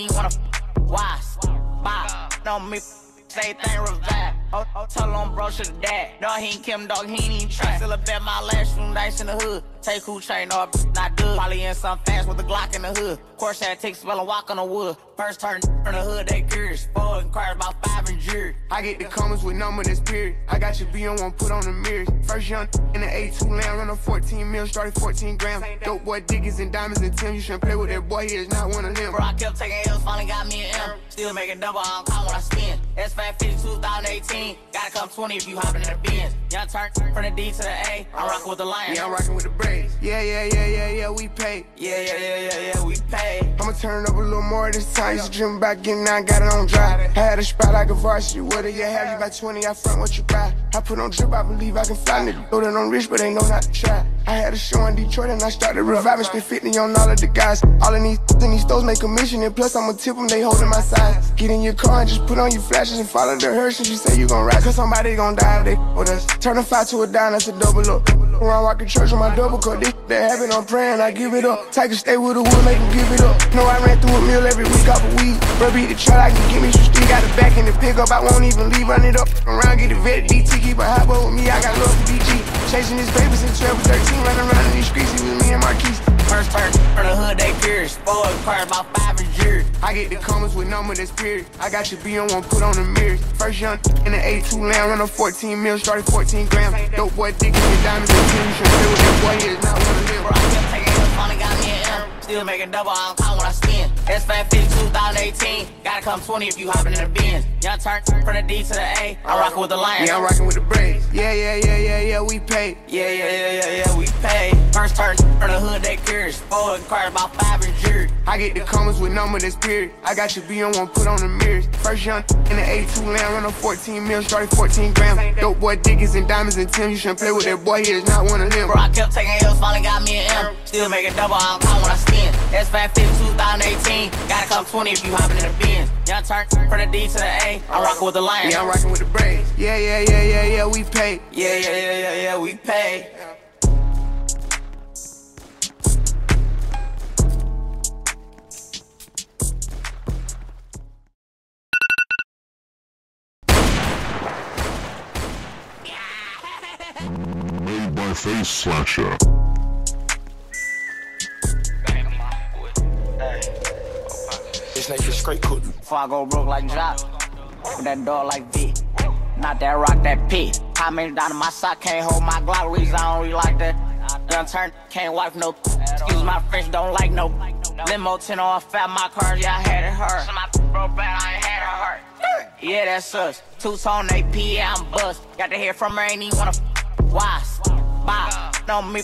ain't even wanna why? Bye. No me. Say thing revive. Oh, oh, tell him bro should dad. No, he ain't Kim dog, he ain't even try. Still a bet my last room nice in the hood. Take who chain off, not good. Probably in some fast with a Glock in the hood. Course that takes spell and walk on the wood. First turn in the hood, they curious. Four inquires about five and jury. I get the comments with number this period. I got your B on one, put on the mirrors. First young in the A2 land, run a 14 mil, started 14 grams. Dope boy diggers and diamonds and Tim. You shouldn't play with that boy, he is not one of them. Bro, I kept taking L's, finally got me an M. Still making double on call when I spin. S550 2018. Gotta come 20 if you hoppin' in the Benz. Young turn from the D to the A. I'm rockin' with the Lions. Yeah, I'm rockin' with the braids. Yeah, yeah, yeah, yeah, yeah, we pay. Yeah, yeah, yeah, yeah, yeah, we pay. I'ma turn it up a little more this time. Used to dream about getting out, got it on dry. I had a spot like a varsity. What do you have? You got 20, I front what you buy. I put on drip, I believe I can fly. Nigga, know that I'm rich, but ain't know not to try. I had a show in Detroit and I started reviving. Spent 50 on all of the guys. All of these in these stores make a mission, and plus I'ma tip them, they holding my side. Get in your car and just put on your flashes and follow the hearse. you say you gon' ride, cause somebody gon' die if they with us. Turn a five to a dime, that's a double up. When I walk to church with my double cut. this that happen, I'm praying, I give it up. Tiger stay with the wood, make him give it up. No, I ran through a meal every week off a weed. Bro, beat the truck, I can give me some street. Got a back in the pickup, I won't even leave, run it up. Around, get a vet, DT, keep a hot boy with me, I got love for DG. Chasing his papers since 12 13. She running around in these streets, with me and my keys. First part from the hood, they fierce. Four part, about five is yours. I get the comments with number that's period. I got your B on one, put on the mirrors. First young in the 82 lamb, run a 14 mil, started 14 grams. Dope boy, dick in your diamonds, and team. You should feel that boy, he is not one of them. Bro, I kept taking it, finally got me an M. Still making double, I'm when I spin. S550. 2018. Gotta come 20 if you hopping in the Benz. Young turn from the D to the A. I'm rocking with the Lions. Yeah, I'm rocking with the braids. Yeah, yeah, yeah, yeah, yeah, we pay. Yeah, yeah, yeah, yeah, yeah, we pay. First turn from the hood, they curious. Four inquires about five and jury. I get the comments with number that's period. I got your B on one, put on the mirrors. First young in the A2 land, run a 14 mil, started 14 grams. Dope boy, diggies and diamonds and Tim. You shouldn't play with that boy, he is not one of them. Bro, I kept taking L's, finally got me an M. Still making double on call when I spin. S550 2018. Gotta come 20 if you hopping in the Benz. Young turn from the D to the A. I'm rocking with the Lions. Yeah, I'm rocking with the braids. Yeah, yeah, yeah, yeah, yeah, we pay. Yeah, yeah, yeah, yeah, yeah, we pay. Made by Face Slasher. This nigga straight cooking. Before I go broke like Jock. With that dog like V. Not that rock, that P. How many down in my sock can't hold my Glock? Reason I don't really like that. Done turn, can't wipe no. Excuse my French, don't like no. Limo 10 on fat, my car, yeah, I had it hurt. Somebody broke bad, I ain't had it hurt. Yeah, that's us. Two tone AP, yeah, I'm bust. Got to hear from her, ain't even wanna. f. Why? Bye. No, me.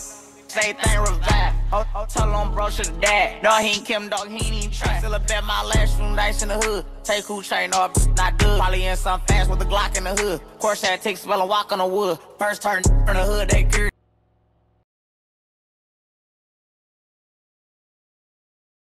Say thing revive. Oh, tell him bro should dad. No, he ain't Kim dog, he ain't even try. Still a bet my last room nice in the hood. Take who chain off, not good. Probably in some fast with a Glock in the hood. Course that takes spell and walk on the wood. First turn from the hood, they curious.